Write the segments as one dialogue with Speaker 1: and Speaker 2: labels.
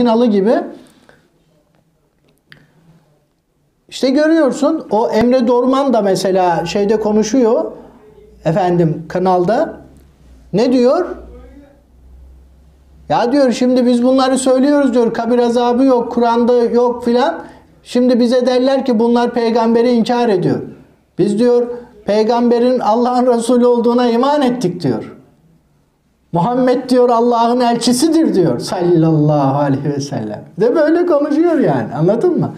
Speaker 1: kinalı gibi. İşte görüyorsun o Emre Dorman da mesela şeyde konuşuyor efendim kanalda. Ne diyor? Ya diyor şimdi biz bunları söylüyoruz diyor. Kabir azabı yok, Kur'an'da yok filan. Şimdi bize derler ki bunlar peygamberi inkar ediyor. Biz diyor peygamberin Allah'ın Resulü olduğuna iman ettik diyor. Muhammed diyor Allah'ın elçisidir diyor sallallahu aleyhi ve sellem. De böyle konuşuyor yani anladın mı?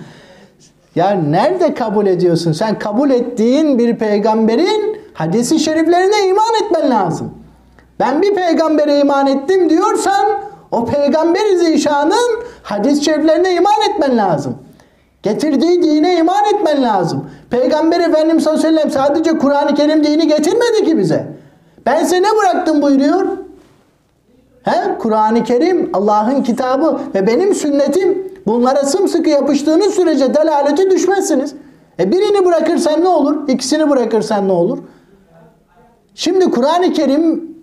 Speaker 1: Ya nerede kabul ediyorsun? Sen kabul ettiğin bir peygamberin hadisi şeriflerine iman etmen lazım. Ben bir peygambere iman ettim diyorsan o peygamber zişanın hadis-i şeriflerine iman etmen lazım. Getirdiği dine iman etmen lazım. Peygamber Efendimiz sallallahu aleyhi ve sellem sadece Kur'an-ı Kerim dini getirmedi ki bize. Ben size ne bıraktım buyuruyor? He? Kur'an-ı Kerim Allah'ın kitabı ve benim sünnetim bunlara sımsıkı yapıştığınız sürece delalete düşmezsiniz. E birini bırakırsan ne olur? İkisini bırakırsan ne olur? Şimdi Kur'an-ı Kerim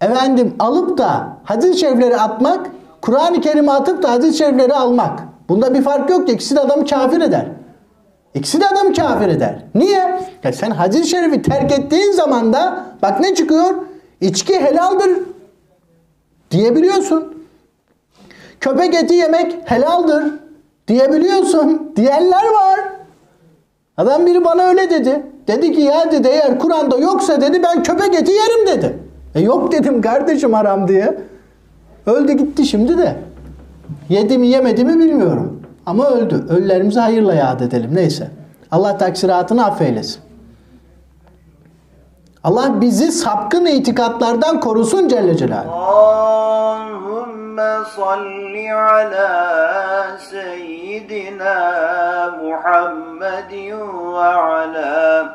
Speaker 1: efendim alıp da hadis-i şerifleri atmak, Kur'an-ı Kerim'i atıp da hadis-i şerifleri almak. Bunda bir fark yok ki ikisi de adamı kafir eder. İkisi de adamı kafir eder. Niye? Ya sen hadis-i şerifi terk ettiğin zaman da bak ne çıkıyor? İçki helaldir diyebiliyorsun. Köpek eti yemek helaldir diyebiliyorsun. Diyenler var. Adam biri bana öyle dedi. Dedi ki ya dedi eğer Kur'an'da yoksa dedi ben köpek eti yerim dedi. E yok dedim kardeşim haram diye. Öldü gitti şimdi de. Yedi mi yemedi mi bilmiyorum. Ama öldü. Ölülerimizi hayırla yad edelim. Neyse. Allah taksiratını affeylesin. Allah bizi sapkın itikatlardan korusun Celle Celaluhu.
Speaker 2: Allahümme salli ala seyyidina Muhammedin ve ala